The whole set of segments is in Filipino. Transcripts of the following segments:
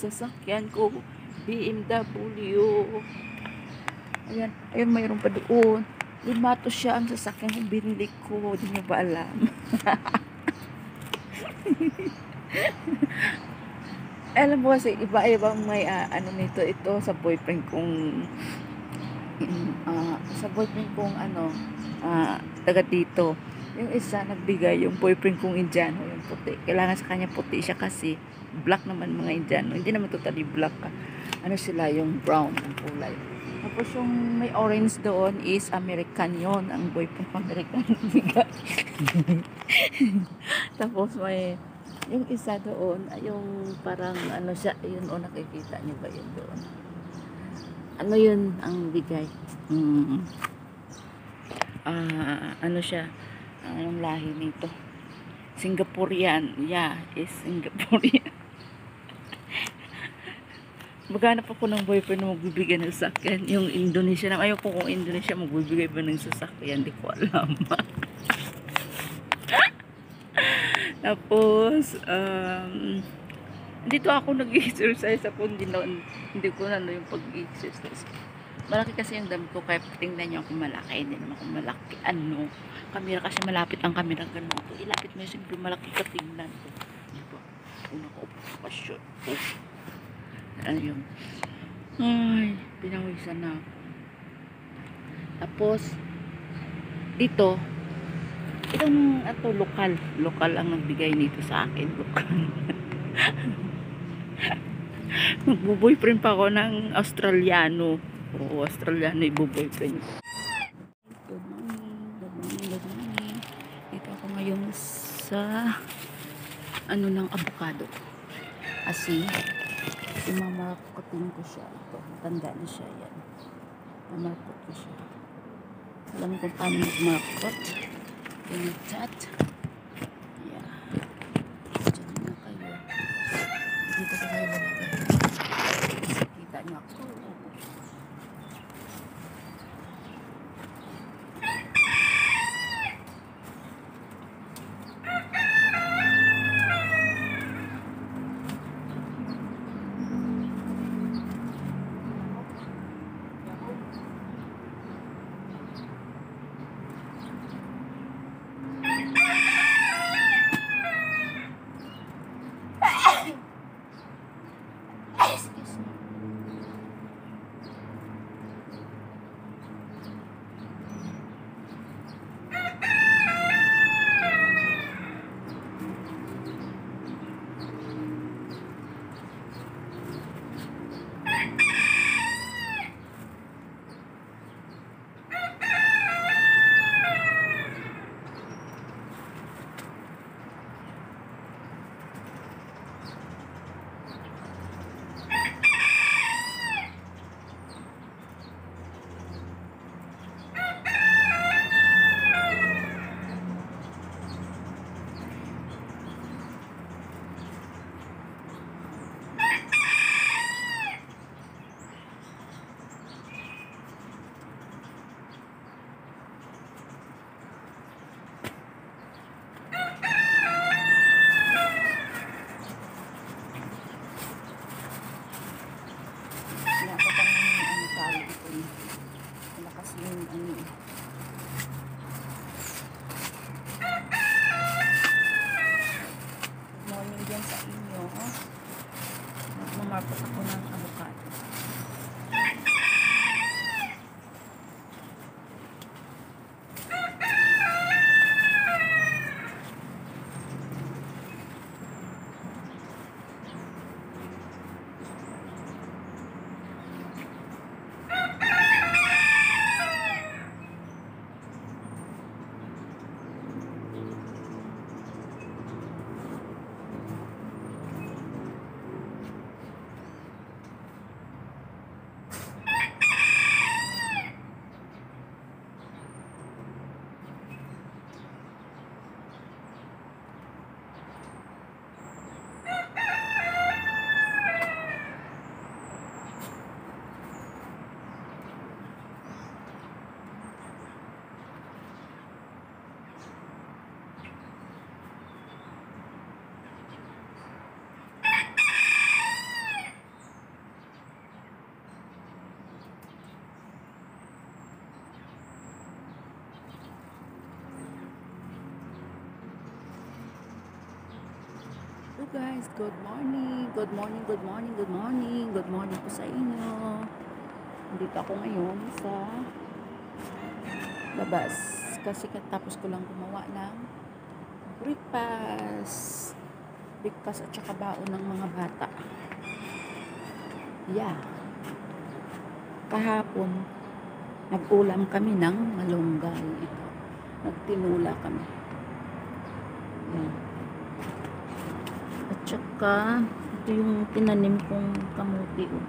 Sasakyan ko. BMW. Ayan, ayun, mayroon pa doon. Limato siya ang sasakyan kong binili ko. Hindi niyo ba alam? alam mo kasi iba-ibang may ah, ano nito ito sa boyfriend kong ah, sa boyfriend kong ano ah, taga dito yung isa nagbigay yung boyfriend kong Indiano yung puti kailangan sa kanya puti siya kasi black naman mga Indiano hindi naman totally black ano sila yung brown ang kulay tapos yung may orange doon is American yon ang boyfriend ko American tapos may yung isa doon, yung parang ano siya, yun o nakikita niyo ba yun doon? Ano yun ang bigay? Mm. Ah, ano siya? Anong lahi nito? Singaporean. Yeah, is Singaporean. Maghanap ako ng boyfriend na magbibigay ng sasakyan. Yung Indonesia na. Ayoko kung Indonesia magbibigay ba ng sasakyan. Hindi ko alam. Tapos, um, dito ako nag-exercise ako, hindi, na, hindi ko na ano yung pag-exercise. Malaki kasi yung dami ko, kaya tingnan niyo ako malaki, hindi naman ako malaki. Ano, kamera kasi malapit ang kamera, ganun ko. Ilapit mo yung siyempre malaki ka tingnan ko. Diba? Una ko, pasyon. Oh. Ano yun? Ay, pinawisan na. Tapos, dito, itong ato lokal. Lokal ang nagbigay nito sa akin. Lokal. Magbo-boyfriend pa ako ng Australiano. Oo Australiano ibo-boyfriend good morning good morning good morning. Dito ako ngayon sa ano ng avocado. Kasi imamarkotin ko siya. Ito tanda na siya yan. Mamarkot ko siya. Alam ko paano magmarkot like that. Guys, good morning. Good morning, good morning, good morning. Good morning po sa inyo. Dito ako ngayon sa labas. Kasi katapos ko lang gumawa ng breakfast. Breakfast at saka baon ng mga bata. Yeah. Kahapon, nag-ulam kami ng malunggay. Ito. Nagtinula kami. Yan. At saka, ito yung tinanim kong kamuti. Oh.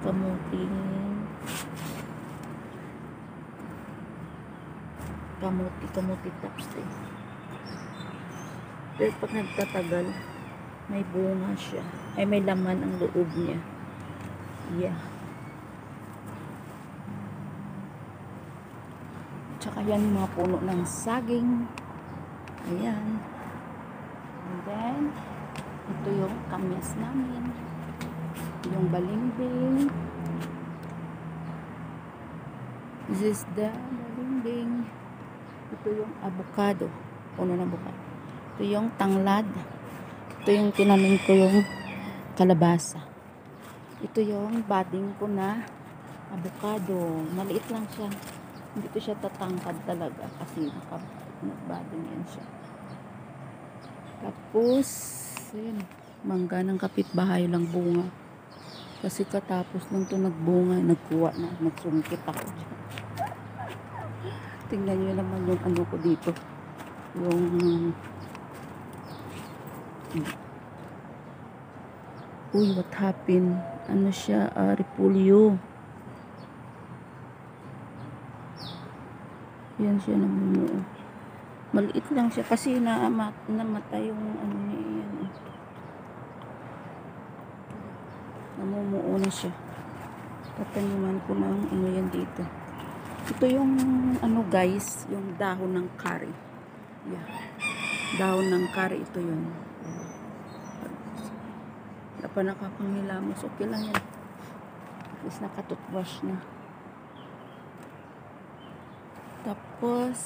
Kamuti. Kamuti, kamuti tops eh. Pero pag nagtatagal, may bunga siya. Ay, may laman ang loob niya. Yeah. Tsaka yan mga puno ng saging. Ayan. And then, ito yung kamyas namin. Yung balimbing. This is the balimbing. Ito yung avocado. Puno ng avocado. Ito yung tanglad. Ito yung tinanim ko yung kalabasa. Ito yung budding ko na avocado. Maliit lang siya. Hindi ko siya tatangkad talaga kasi naka-budding yan siya. Tapos, ayun, mangga ng kapitbahay lang bunga. Kasi katapos nung to nagbunga, nagkuha na, nagsungkit ako dyan. Tingnan nyo naman yung ano ko dito. Yung, uy, what happened? Ano siya, uh, repulyo. Yan siya namumuo. Maliit lang siya kasi naamat, namatay yung ano niya yan. eh. Namumuo na siya. Tataniman ko ng ano yan dito. Ito yung ano guys, yung dahon ng curry. Yeah. Dahon ng curry ito yun. Wala pa nakakangilamos. Okay lang yan. At least nakatoothbrush na. Tapos,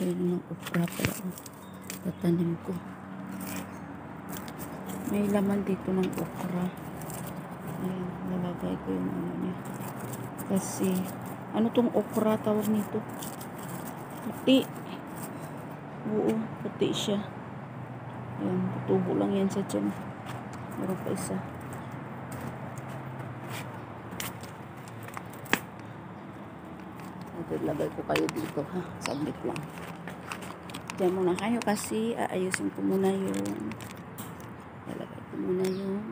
ayun ng okra pala. Oh. Tatanim ko. May laman dito ng okra. Ayan, nalagay ko yung ano niya. Kasi, ano tong okra tawag nito? Puti. Oo, puti siya. Ayan, tutubo lang yan sa tiyan. Meron pa isa. Lagay ko kayo dito ha. Saglit lang. Diyan muna kayo kasi aayusin ko muna yung lalagay ko muna yung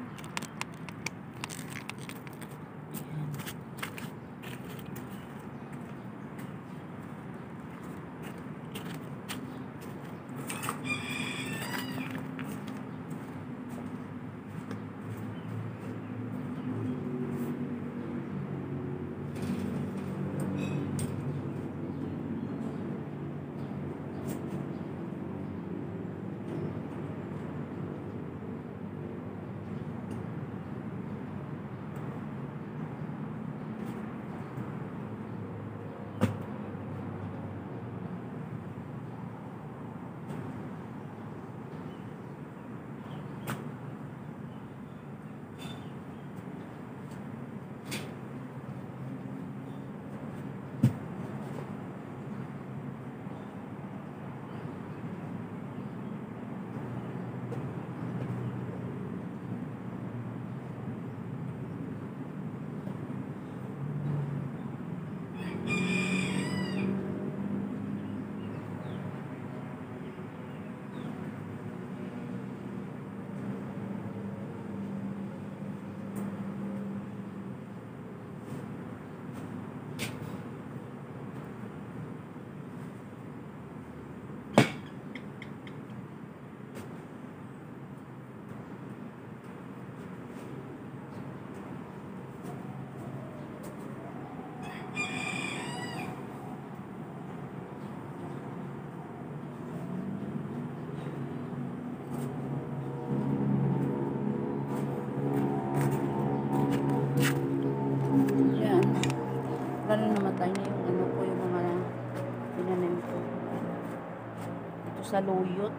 Sa loyot.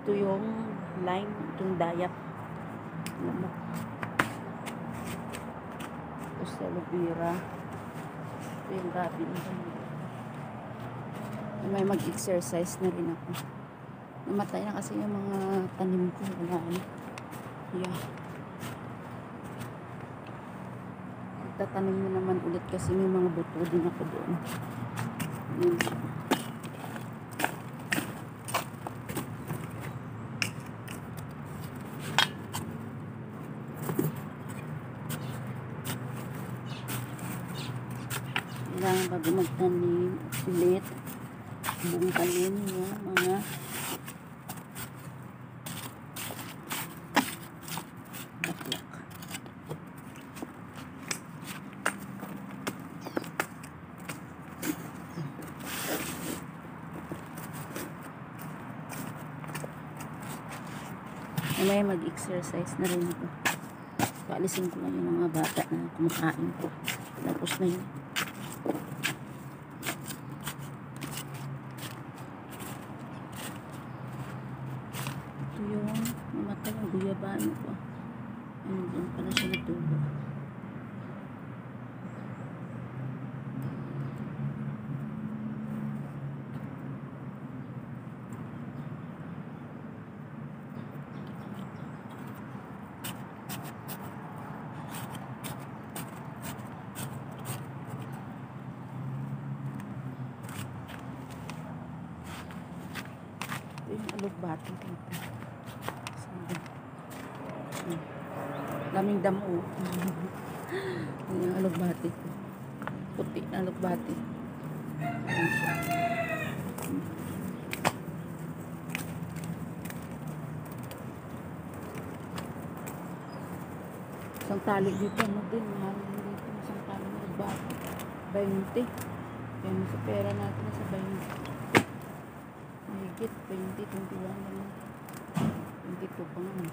Ito yung lime, itong dayap. Lamok. Ito sa lubira. Ito yung gabi. May mag-exercise na rin ako. Namatay na kasi yung mga tanim ko. Wala na. Yeah. Tatanim na naman ulit kasi may mga buto din ako doon. Yun siya. Kailangan bago magtanim ulit bungkalin yung mga baklak. Mamaya mag-exercise na rin ako. Paalisin ko lang yung mga bata na kumakain ko. Tapos na yun. Ito yung namatay ang guyabano ko. Ayun, dyan pala siya natubo. Sabi. Hmm. Daming damo. Yung alugbati. Puti na alugbati. Ayan. Isang tali dito, ano din, mahal dito. Isang tali na alugbati. 20. Yan, sa pera natin sa 20. Mahigit, 20, 21 naman. 22 pa nga. eh.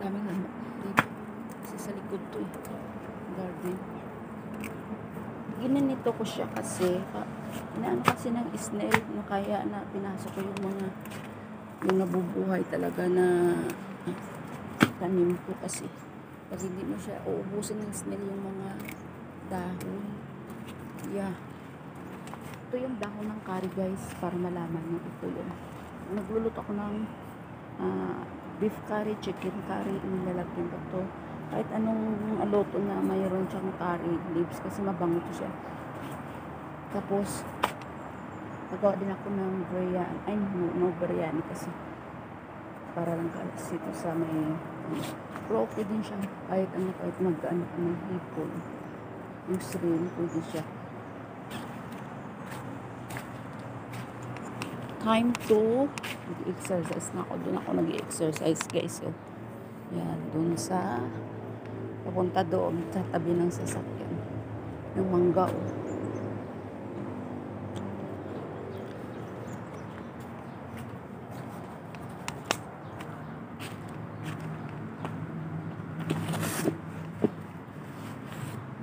Daming lamok dito. Kasi sa likod to eh. Garden. Ginanito ko siya kasi pa, inaan kasi ng snail na kaya na pinasok ko yung mga yung nabubuhay talaga na tanim ko kasi. Pag hindi mo siya uubusin ng snail yung mga dahon. Yeah. Ito yung dahon ng curry guys para malaman nyo ito yun. Nagluluto ako ng ah, beef curry, chicken curry nilalagyan ko to. Kahit anong aluto na mayroon siyang curry leaves kasi mabango to siya tapos nagawa din ako ng biryani. Ay no, no biryani kasi. Para lang kasi ito sa may pero okay din siya. Kahit ano kahit mag ano ka ng hipon. Yung shrimp pwede siya. Time to mag-exercise na ako. Doon ako nag-exercise guys yun yan doon sa papunta doon sa tabi ng sasakyan. Yung mangga oh.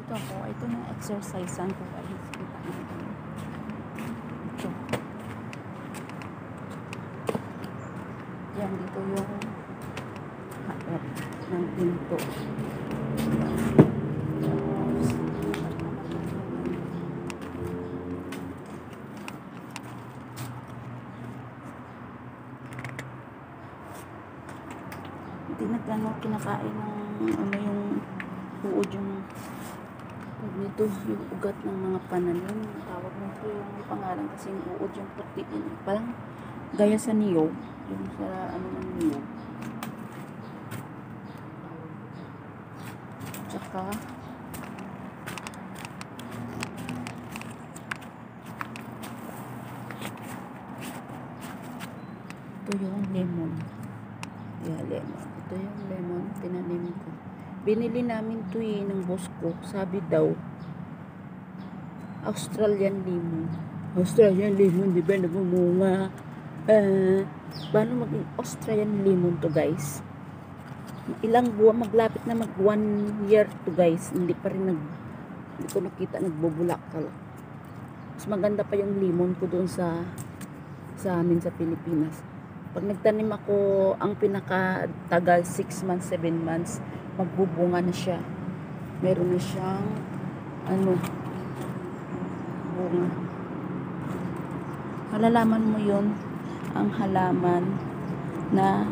ito ako exercisean ko guys kita nyo ito yan dito yung harap ng pinto Tapos, hindi na gano'n kinakain ng ano yung uod yung tawag nito yung ugat ng mga pananim. Tawag nito yung may pangalan kasi yung uod yung puti parang gaya sa niyog yung sa ano ng niyog. Tsaka ito yung lemon. Yeah, lemon. Ito yung lemon tinanim ko. Binili namin to eh ng boss ko. Sabi daw Australian lemon. Australian lemon, di ba nabumunga? Eh, paano maging Australian lemon to guys? Ilang buwan, maglapit na mag one year to guys. Hindi pa rin nag, hindi ko nakita nagbubulak ka Mas maganda pa yung lemon ko doon sa sa amin sa Pilipinas. Pag nagtanim ako, ang pinaka tagal 6 months, 7 months, magbubunga na siya. Meron na siyang ano bunga. Malalaman mo yun ang halaman na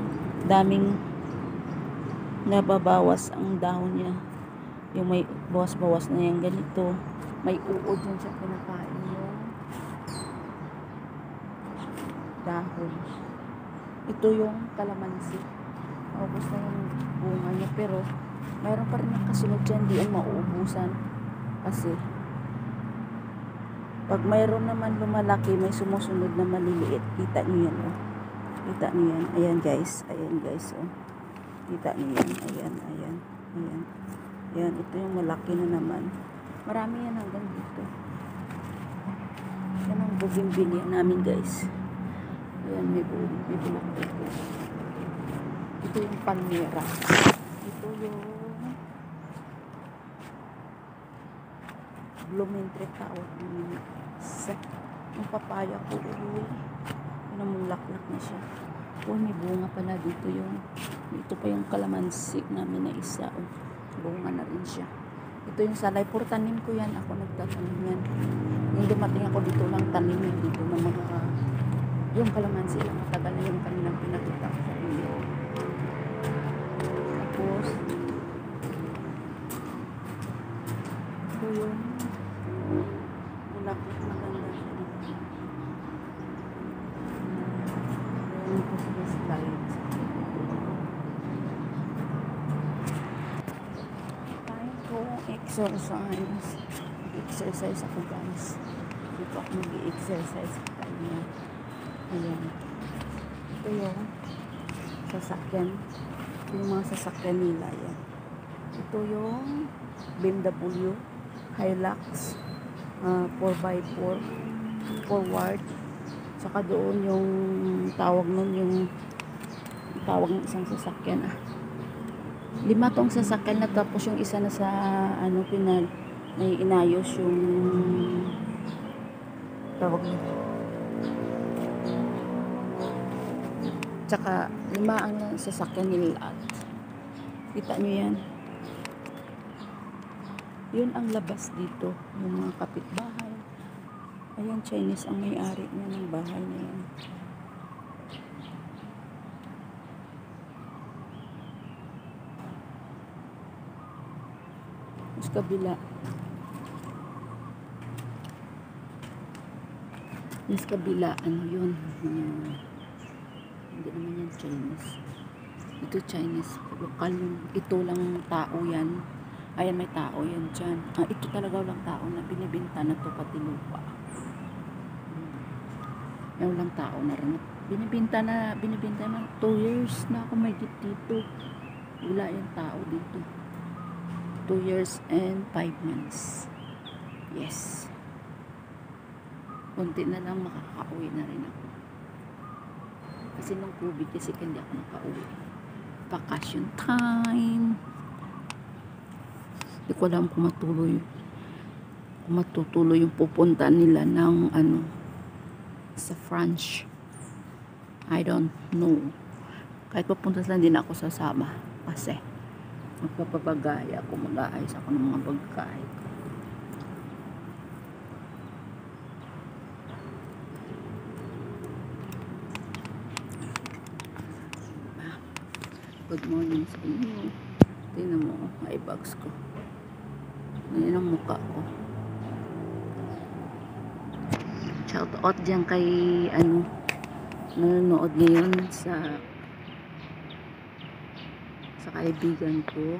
daming nababawas ang dahon niya. Yung may bawas-bawas na yan ganito. May uod yan siya pinakain yung dahon. Ito yung kalamansi. Maubos na yung bunga niya pero mayroon pa rin ang kasunod dyan. Di yan mauubusan. Kasi pag mayroon naman lumalaki, may sumusunod na maliliit. Kita niyo yan, oh. Kita niyo yan. Ayan, guys. Ayan, guys, oh. Kita niyo yan. Ayan, ayan. Ayan. Ayan, ito yung malaki na naman. Marami yan hanggang dito. Yan ang bougainvillea namin, guys. Ayan, may, bu- may bulak dito. Ito yung palmera. Ito yung Blumentre tawag namin sa yung papaya ko uy yun ang mulaklak na siya. Uy may bunga pala dito yung dito pa yung kalamansi namin na isa oh. bunga na rin siya. Ito yung salay. Puro tanim ko yan. Ako nagtatanim yan. Yung dumating ako dito lang tanim yun dito na mga yung kalamansi lang matagal na yung kanilang pinakita ko sa inyo tapos ito yung bulaklak maganda siya. Ayan po sila slides. Time ko exercise. Exercise ako guys. Dito ako mag-exercise kanya. Ayan. Ito yung sasakyan. Ito yung mga sasakyan nila. Yan. Ito yung BMW Hilux uh, 4x4 forward saka doon yung tawag nun yung tawag ng isang sasakyan ah. Lima tong sasakyan na tapos yung isa na sa ano pinal may inayos yung tawag nito. Tsaka lima ang sasakyan nila kita nyo yan. Yun ang labas dito yung mga kapitbahay. Ayan Chinese ang may-ari niya ng bahay na yan mas kabila mas kabila ano yun hindi naman yan Chinese ito Chinese lokal yun ito lang tao yan Ayan, may tao yan dyan. Ah, ito talaga walang tao na binibinta na to pati lupa. May walang tao na rin. Binibinta na, binibinta na 2 years na ako may dito. Wala yung tao dito. 2 years and 5 months. Yes. Kunti na lang makakauwi na rin ako. Kasi nung COVID kasi hindi ako makauwi. Vacation time. Hindi ko alam kung matuloy kung matutuloy yung pupunta nila ng ano sa France. I don't know. Kahit papunta sila, hindi ako sasama. Kasi magpapabagaya ako, mag-aayos ako ng mga bagay ko. Good morning sa inyo. Tingnan mo, may bags ko. Ngayon ang mukha ko. Shout out dyan kay ano nanonood ngayon sa kaibigan ko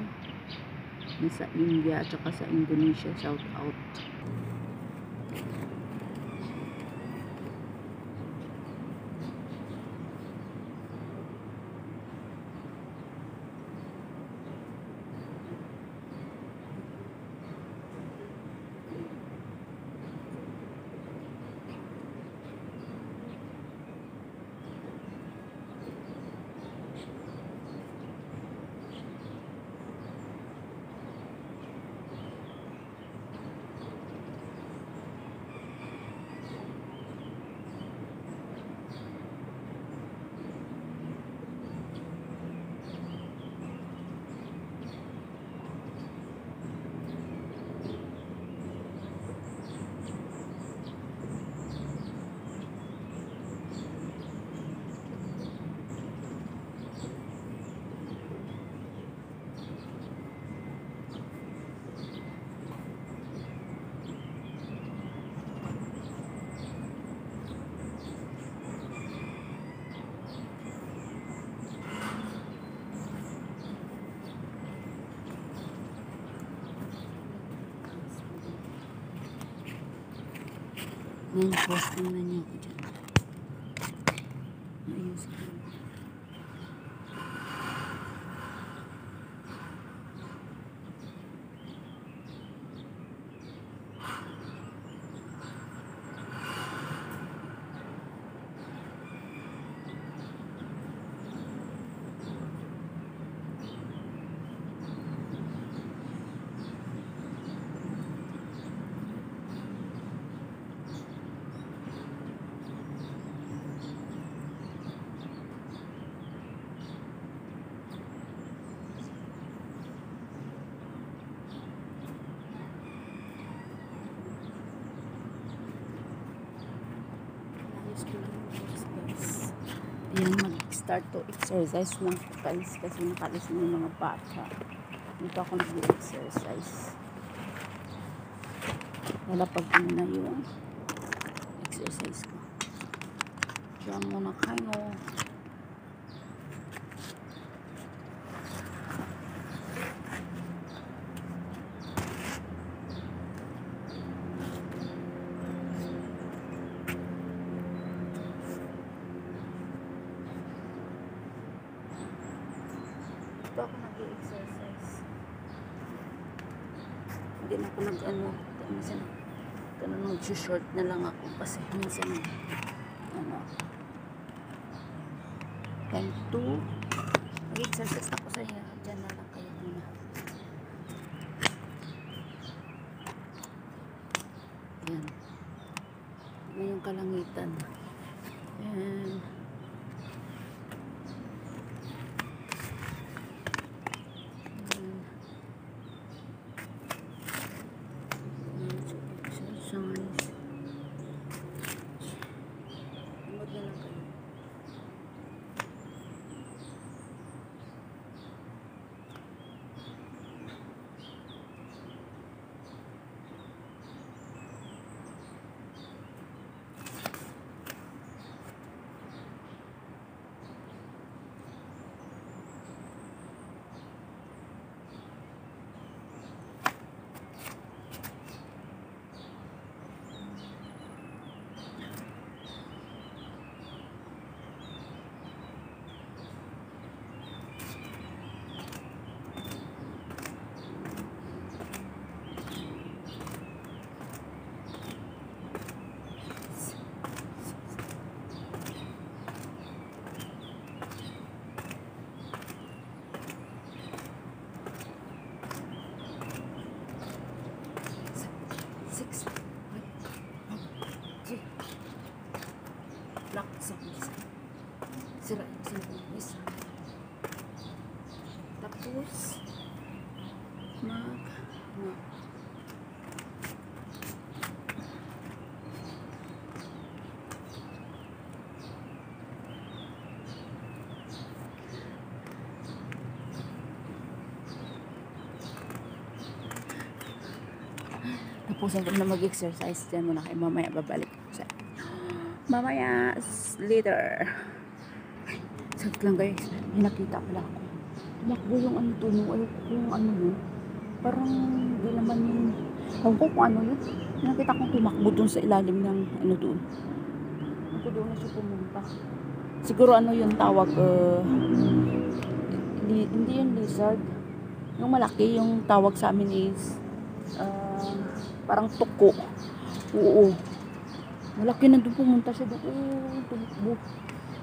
na sa India at saka sa Indonesia. Shout out. Ngayon, posting na niya ako dyan. Ayusin ko. Ayos ko lang guys, guys. Ayan, mag-start to exercise lang po guys kasi nakalis na yung mga bata. Dito ako nag-exercise. Wala pag na yung exercise ko. Diyan muna kayo. Dito ako nag-exercise. Hindi na ako nag-ano. Minsan, mag-short na lang ako kasi minsan, ano, time to mag-exercise ako sa iyo. Diyan na lang kayo muna. Yan. Ano yung kalangitan. Yan. Yan. Yan, so exercise. Tumod na lang kayo. six, five, three. Lock sa isa. Sira yung cellphone isa. Tapos, mag, ano, Tapos ako na mag-exercise dyan muna kayo. Mamaya babalik sa Mamaya, later. Sakit lang guys. May pala ako. Tumakbo yung ano tuno. Ay, yung ano yun. Parang di naman yung... Ewan ko kung ano yun. Nakita kong tumakbo dun sa ilalim ng ano doon. Ako doon na siya pumunta. Siguro ano yung tawag. Uh, li, hindi yung lizard. Yung malaki, yung tawag sa amin is ah, parang tuko. Oo. Malaki na doon pumunta siya doon. Oo, tumakbo.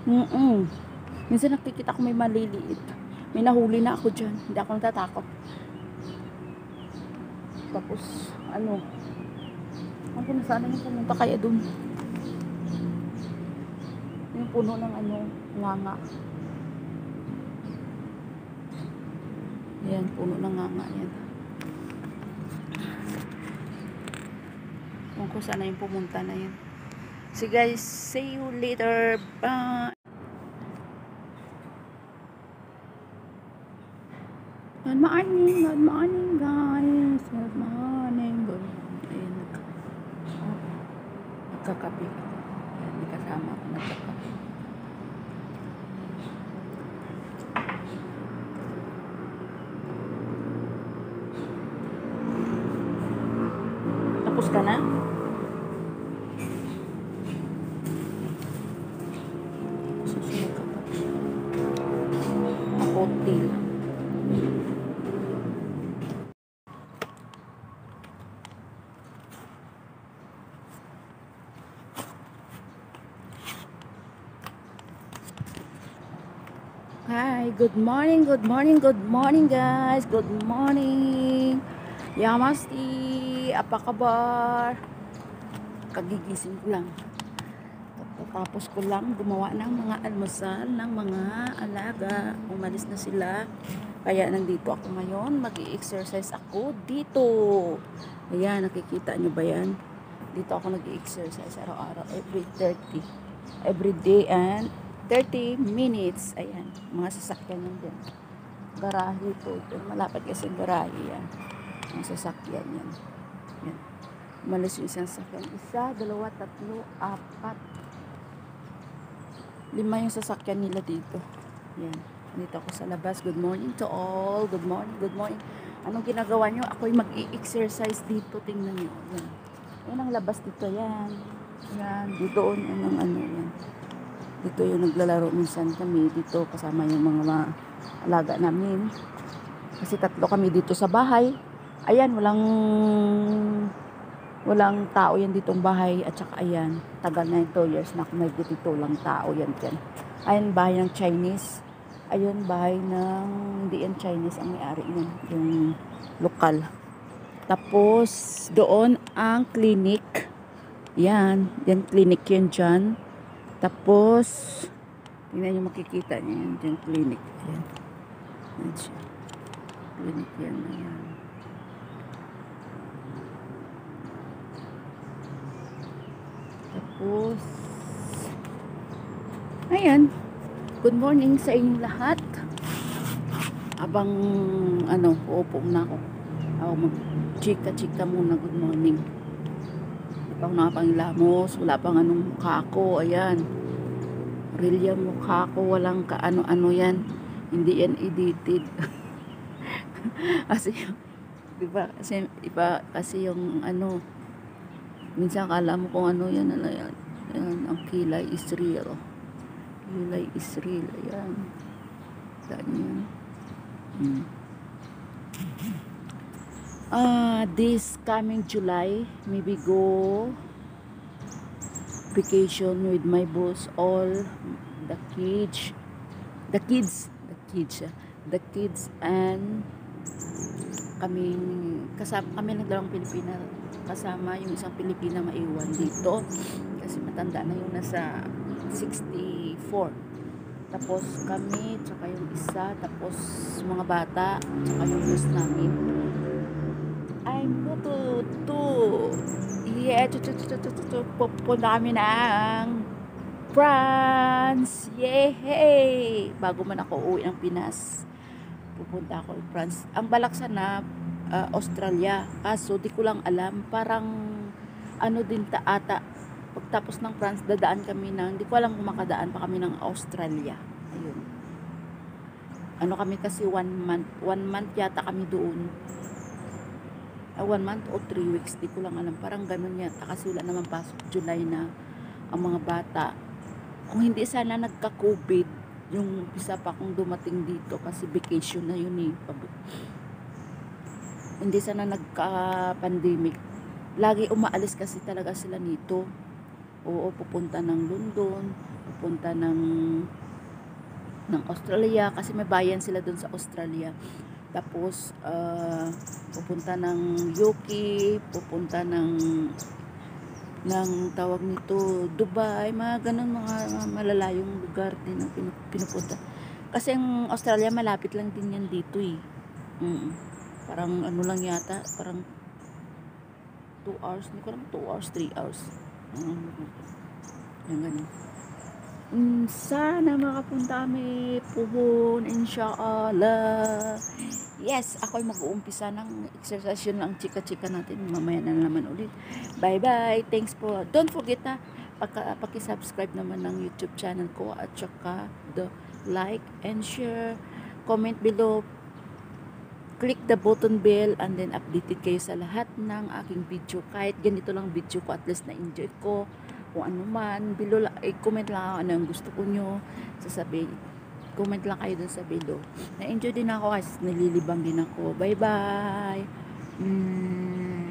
Mm Minsan nakikita ko may maliliit. May nahuli na ako dyan. Hindi ako natatakot. Tapos, ano, ano na sana yung pumunta kaya doon. Yung puno ng ano, nganga. Yan, puno ng nganga yan. Kung kung sana yung pumunta na yan. So guys, see you later. Bye. Good morning, good morning guys. Good morning, good morning. Ayun, nag nagkakape ako. Ayan, kasama ako nagkakape. konti lang. Hi, good morning, good morning, good morning guys. Good morning. Yamasti, apakabar. Kagigising ko lang. Tapos ko lang gumawa ng mga almusal ng mga alaga. Umalis na sila. Kaya nandito ako ngayon. mag exercise ako dito. Ayan, nakikita nyo ba yan? Dito ako nag exercise araw-araw. Every 30. Every day and 30 minutes. Ayan, mga sasakyan yan dyan. Garahe po. Malapit kasi garahe yan. Ang sasakyan yan. Yan. Umalis yung isang sasakyan. Isa, dalawa, tatlo, apat. Lima yung sasakyan nila dito. Yan. Dito ako sa labas. Good morning to all. Good morning, good morning. Anong ginagawa nyo? Ako'y mag-i-exercise dito. Tingnan nyo. Yan. Yan ang labas dito. Yan. Yan. Dito. Yan ang ano. Yan. Dito yung naglalaro minsan kami. Dito kasama yung mga, mga alaga namin. Kasi tatlo kami dito sa bahay. Ayan, walang walang tao yan ditong bahay at saka ayan, tagal na yung 2 years na ako may dito lang tao yan dyan. Ayan, bahay ng Chinese. Ayun, bahay ng, hindi yan Chinese ang may-ari yun, yung lokal. Tapos, doon ang clinic. Yan, yan clinic yan dyan. Tapos, tingnan nyo makikita nyo yan, dyan clinic. Yan. Yan siya. Clinic yan. Tapos, ayan. Good morning sa inyong lahat. Abang, ano, uupo na ako. Ako mag-chika-chika muna. Good morning. Hindi pa ako nakapangilamos. Wala pang anong mukha ko. Ayan. Real yung mukha ko. Walang kaano-ano yan. Hindi yan edited. kasi, di ba, kasi, iba, kasi yung ano, minsan akala mo kung ano yan, ano yan. Ayan, ang kilay is real. Kilay is real. Ayan. Saan yan? Hmm. Ah, this coming July, maybe go vacation with my boss, all the kids, the kids, the kids, the kids and kami kasama kami ng dalawang Pilipina kasama yung isang Pilipina maiwan dito. Kasi matanda na yung nasa 64 tapos kami tsaka yung isa tapos mga bata tsaka yung boss namin. Ay mutu to yeah kami ng France. Yay bago man ako uwi ng Pinas pupunta ako ng France. Ang balak sana uh, Australia. Kaso di ko lang alam, parang ano din ta ata pagtapos ng France dadaan kami ng, di ko alam kung makadaan pa kami ng Australia. Ayun. Ano kami kasi one month, one month yata kami doon. Uh, one month o three weeks, di ko lang alam. Parang ganun yata kasi wala naman pasok July na ang mga bata. Kung hindi sana nagka-COVID, yung isa pa kung dumating dito kasi vacation na yun eh. Hindi sana nagka-pandemic. Lagi umaalis kasi talaga sila nito. Oo, pupunta ng London, pupunta ng ng Australia kasi may bayan sila doon sa Australia. Tapos uh, pupunta ng UK, pupunta ng ng tawag nito Dubai, mga ganun mga, malalayong lugar din ang pinupunta. Kasi ang Australia malapit lang din yan dito eh. Mm Parang ano lang yata, parang 2 hours, hindi ko alam 2 hours, 3 hours. Mm Yan ganun. Mm, sana makapunta kami puhon, inshallah. Yes, ako'y mag-uumpisa ng exercise yun lang chika-chika natin. Mamaya na naman ulit. Bye-bye. Thanks po. Don't forget na paka, paki-subscribe naman ng YouTube channel ko at saka the like and share. Comment below. Click the button bell and then updated kayo sa lahat ng aking video. Kahit ganito lang video ko, at least na-enjoy ko kung ano man, below, eh, comment lang ako ano ang gusto ko nyo sasabihin. Comment lang kayo dun sa below. Na-enjoy din ako kasi nililibang din ako. Bye-bye! Mm.